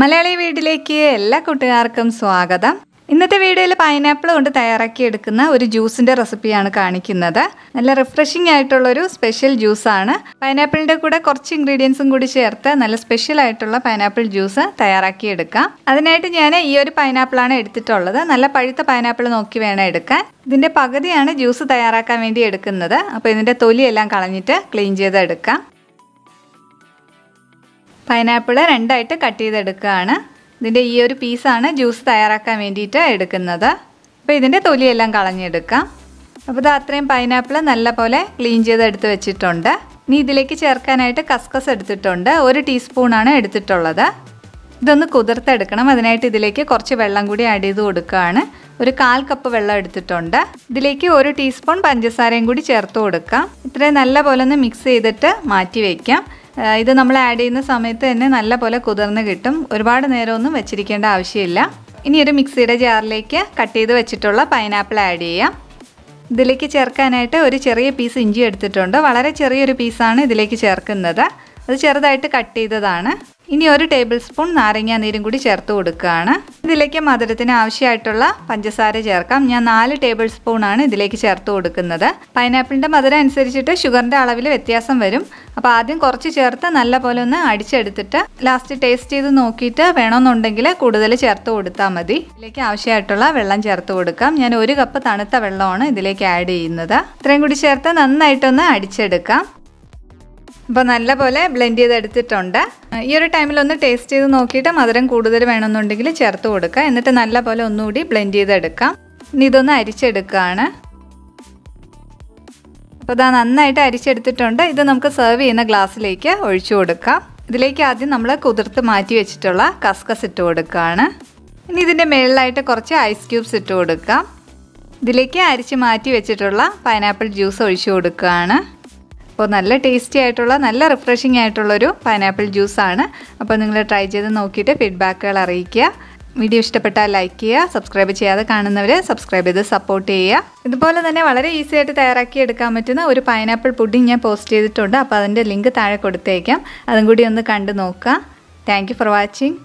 മലയാളി വീട്ടിലേക്ക് എല്ലാ കൂട്ടുകാർക്കും സ്വാഗതം. ഇന്നത്തെ വീഡിയോയിൽ പൈനാപ്പിൾ കൊണ്ട് തയ്യാറാക്കി എടുക്കുന്ന ഒരു ജ്യൂസിന്റെ റെസിപ്പിയാണ് കാണിക്കുന്നത്. നല്ല റിഫ്രഷിംഗ് ആയിട്ടുള്ളൊരു സ്പെഷ്യൽ ജ്യൂസാണ് പൈനാപ്പിളിന്റെ കൂടെ കുറച്ച് ഇൻഗ്രീഡിയൻസും കൂടി ചേർത്ത് നല്ല സ്പെഷ്യൽ ആയിട്ടുള്ള പൈനാപ്പിൾ ജ്യൂസ് തയ്യാറാക്കി എടുക്കാം. അതിനായിട്ട് ഞാൻ ഈ ഒരു പൈനാപ്പിളാണ് എടുത്തിട്ടുള്ളത്. നല്ല പഴുത്ത പൈനാപ്പിൾ നോക്കി വേണം എടുക്കാൻ. ഇതിന്റെ പകുതിയാണ് ജ്യൂസ് തയ്യാറാക്കാൻ വേണ്ടി എടുക്കുന്നത്. അപ്പോൾ ഇതിന്റെ തൊലിയെല്ലാം കളഞ്ഞിട്ട് ക്ലീൻ ചെയ്തെടുക്കാം. പൈനാപ്പിൾ രണ്ടായിട്ട് കട്ട് ചെയ്തെടുക്കുകയാണ്. ഇതിന്റെ ഈ ഒരു പീസാണ് ജ്യൂസ് തയ്യാറാക്കാൻ വേണ്ടിയിട്ട് എടുക്കുന്നത്. അപ്പോൾ ഇതിന്റെ തൊലിയെല്ലാം കളഞ്ഞെടുക്കാം. അപ്പോൾ ഇത് അത്രയും പൈനാപ്പിൾ നല്ലപോലെ ക്ലീൻ ചെയ്തെടുത്ത് വെച്ചിട്ടുണ്ട്. ഇനി ഇതിലേക്ക് ചേർക്കാനായിട്ട് കസ്കസ് എടുത്തിട്ടുണ്ട്. ഒരു ടീസ്പൂണാണ് എടുത്തിട്ടുള്ളത്. ഇതൊന്ന് കുതിർത്തെടുക്കണം. അതിനായിട്ട് ഇതിലേക്ക് കുറച്ച് വെള്ളം കൂടി ആഡ് ചെയ്ത് കൊടുക്കുകയാണ്. ഒരു കാൽ കപ്പ് വെള്ളം എടുത്തിട്ടുണ്ട്. ഇതിലേക്ക് ഒരു ടീസ്പൂൺ പഞ്ചസാരയും കൂടി ചേർത്ത് കൊടുക്കാം. ഇത്രയും നല്ല പോലെ ഒന്ന് മിക്സ് ചെയ്തിട്ട് മാറ്റി വയ്ക്കാം ഇത് നമ്മൾ ആഡ് ചെയ്യുന്ന സമയത്ത് തന്നെ നല്ല പോലെ കുതിർന്ന് കിട്ടും. ഒരുപാട് നേരമൊന്നും വെച്ചിരിക്കേണ്ട ആവശ്യമില്ല. ഇനി ഒരു മിക്സിയുടെ ജാറിലേക്ക് കട്ട് ചെയ്ത് വെച്ചിട്ടുള്ള പൈനാപ്പിൾ ആഡ് ചെയ്യാം. ഇതിലേക്ക് ചേർക്കാനായിട്ട് ഒരു ചെറിയ പീസ് ഇഞ്ചി എടുത്തിട്ടുണ്ട്. വളരെ ചെറിയൊരു പീസാണ് ഇതിലേക്ക് ചേർക്കുന്നത്. അത് ചെറുതായിട്ട് കട്ട് ചെയ്തതാണ്. ഇനി ഒരു ടേബിൾ സ്പൂൺ നാരങ്ങ നീരും കൂടി ചേർത്ത് കൊടുക്കുകയാണ്. ഇതിലേക്ക് മധുരത്തിന് ആവശ്യമായിട്ടുള്ള പഞ്ചസാര ചേർക്കാം. ഞാൻ നാല് ടേബിൾ സ്പൂണാണ് ഇതിലേക്ക് ചേർത്ത് കൊടുക്കുന്നത്. പൈനാപ്പിളിന്റെ മധുരം അനുസരിച്ചിട്ട് ഷുഗറിന്റെ അളവിൽ വ്യത്യാസം വരും. അപ്പോൾ ആദ്യം കുറച്ച് ചേർത്ത് നല്ല പോലെ ഒന്ന് അടിച്ചെടുത്തിട്ട് ലാസ്റ്റ് ടേസ്റ്റ് ചെയ്ത് നോക്കിയിട്ട് വേണമെന്നുണ്ടെങ്കിൽ കൂടുതൽ ചേർത്ത് കൊടുത്താൽ മതി. ഇതിലേക്ക് ആവശ്യമായിട്ടുള്ള വെള്ളം ചേർത്ത് കൊടുക്കാം. ഞാൻ ഒരു കപ്പ് തണുത്ത വെള്ളമാണ് ഇതിലേക്ക് ആഡ് ചെയ്യുന്നത്. ഇത്രയും കൂടി ചേർത്ത് നന്നായിട്ടൊന്ന് അടിച്ചെടുക്കാം. അപ്പോൾ നല്ല പോലെ ബ്ലെൻഡ് ചെയ്തെടുത്തിട്ടുണ്ട്. ഈ ഒരു ടൈമിൽ ഒന്ന് ടേസ്റ്റ് ചെയ്ത് നോക്കിയിട്ട് മധുരം കൂടുതൽ വേണമെന്നുണ്ടെങ്കിൽ ചേർത്ത് കൊടുക്കുക എന്നിട്ട് നല്ല പോലെ ഒന്നുകൂടി ബ്ലെൻഡ് ചെയ്തെടുക്കാം. ഇനി ഇതൊന്ന് അരിച്ചെടുക്കുകയാണ് അപ്പോൾ ഇതാ നന്നായിട്ട് അരിച്ചെടുത്തിട്ടുണ്ട്. ഇത് നമുക്ക് സെർവ് ചെയ്യുന്ന ഗ്ലാസ്സിലേക്ക് ഒഴിച്ചു കൊടുക്കാം. ഇതിലേക്ക് ആദ്യം നമ്മൾ കുതിർത്ത് മാറ്റി വെച്ചിട്ടുള്ള കസ്കസ് ഇട്ട് കൊടുക്കുകയാണ് ഇനി ഇതിന്റെ മുകളിലായിട്ട് കുറച്ച് ഐസ് ക്യൂബ്സ് ഇട്ട് കൊടുക്കാം. ഇതിലേക്ക് അരിച്ച് മാറ്റി വെച്ചിട്ടുള്ള പൈനാപ്പിൾ ജ്യൂസ് ഒഴിച്ചു കൊടുക്കുകയാണ് അപ്പോൾ നല്ല ടേസ്റ്റി ആയിട്ടുള്ള നല്ല റിഫ്രഷിംഗ് ആയിട്ടുള്ളൊരു പൈനാപ്പിൾ ജ്യൂസാണ് അപ്പോൾ നിങ്ങൾ ട്രൈ ചെയ്ത് നോക്കിയിട്ട് ഫീഡ്ബാക്കുകൾ അറിയിക്കുക. വീഡിയോ ഇഷ്ടപ്പെട്ടാൽ ലൈക്ക് ചെയ്യുക സബ്സ്ക്രൈബ് ചെയ്യാതെ കാണുന്നവർ സബ്സ്ക്രൈബ് ചെയ്ത് സപ്പോർട്ട് ചെയ്യുക. ഇതുപോലെ തന്നെ വളരെ ഈസി ആയിട്ട് തയ്യാറാക്കി എടുക്കാൻ പറ്റുന്ന ഒരു പൈനാപ്പിൾ പുഡിംഗ് ഞാൻ പോസ്റ്റ് ചെയ്തിട്ടുണ്ട്. അപ്പോൾ അതിന്റെ ലിങ്ക് താഴെ കൊടുത്തേക്കാം. അതും കൂടി ഒന്ന് കണ്ടു നോക്കുക. Thank for watching